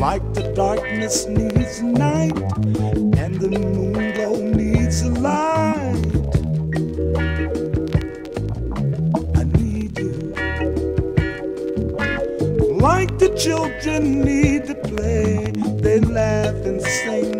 like the darkness needs night and the moon glow needs light. I need you like the children need to play. They laugh and sing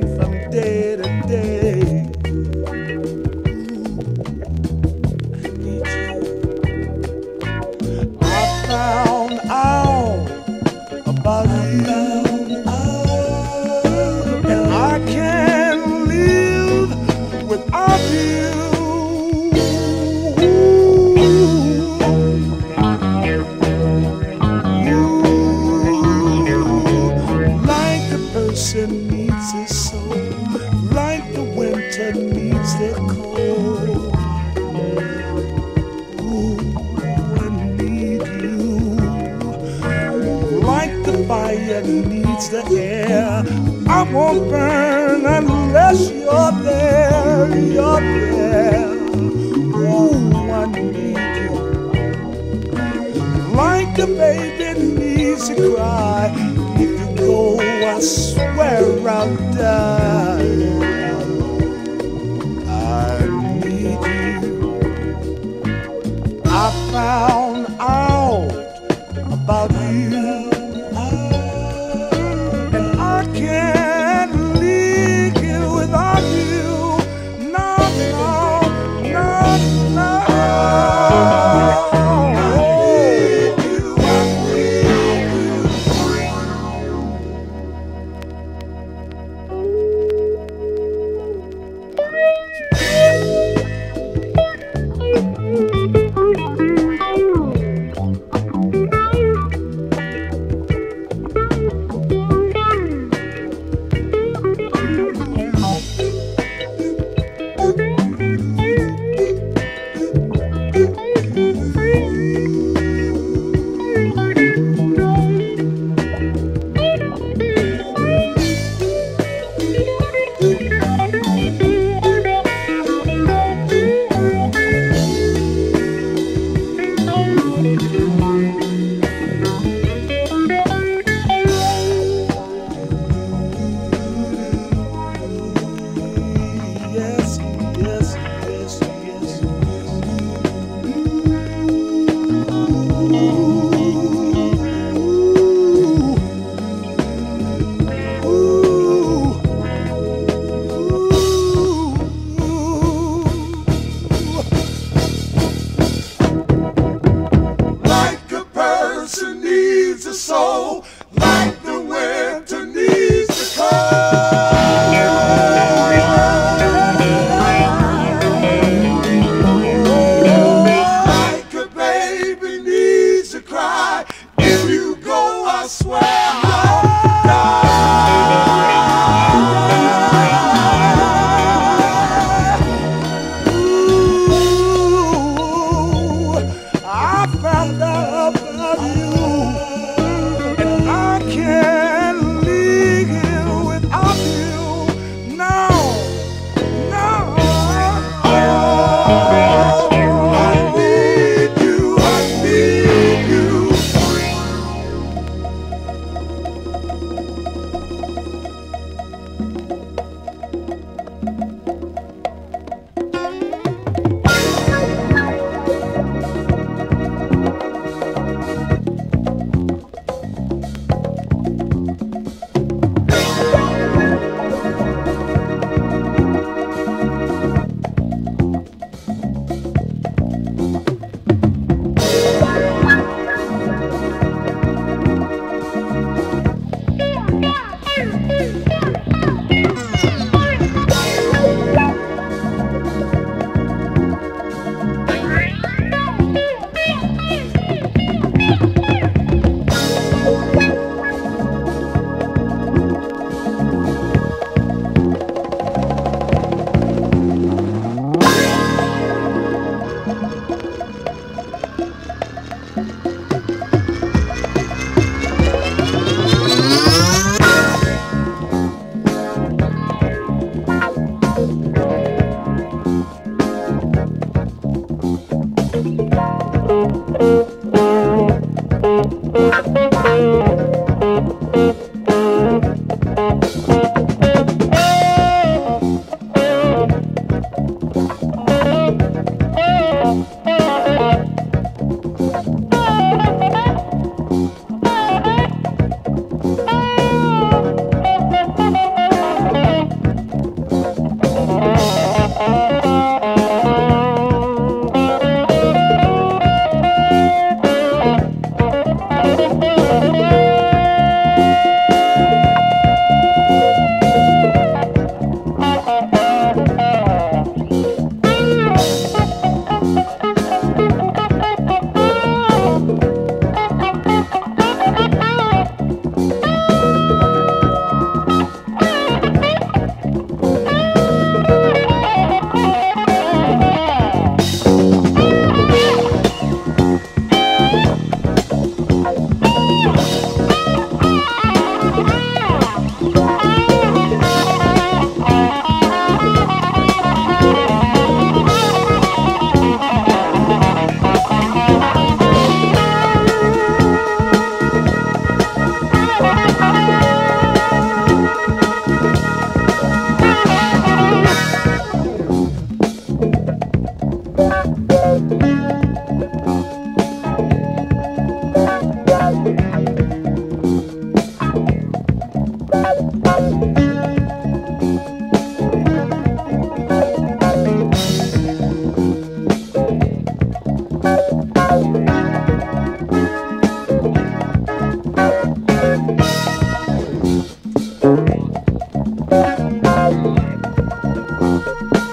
fire needs the air. I won't burn unless you're there. You're there. Ooh, I need you. Like the baby needs to cry. If you go, I swear I'll die. I need you. I found swear.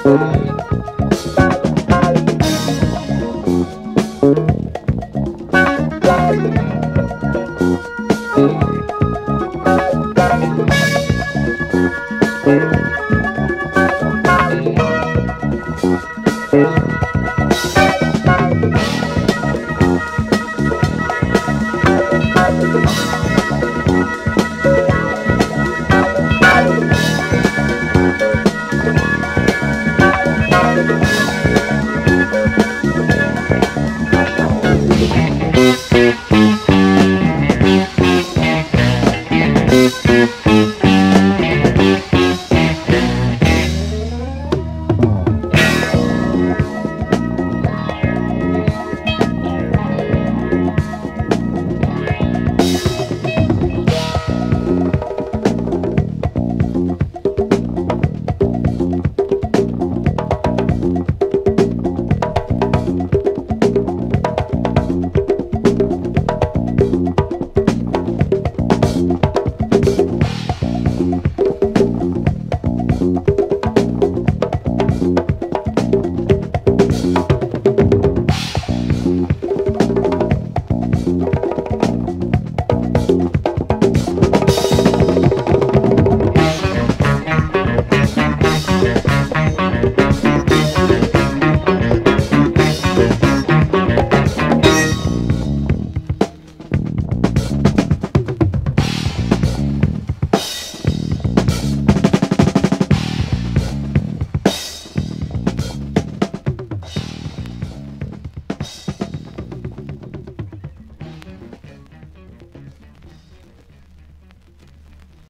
Thank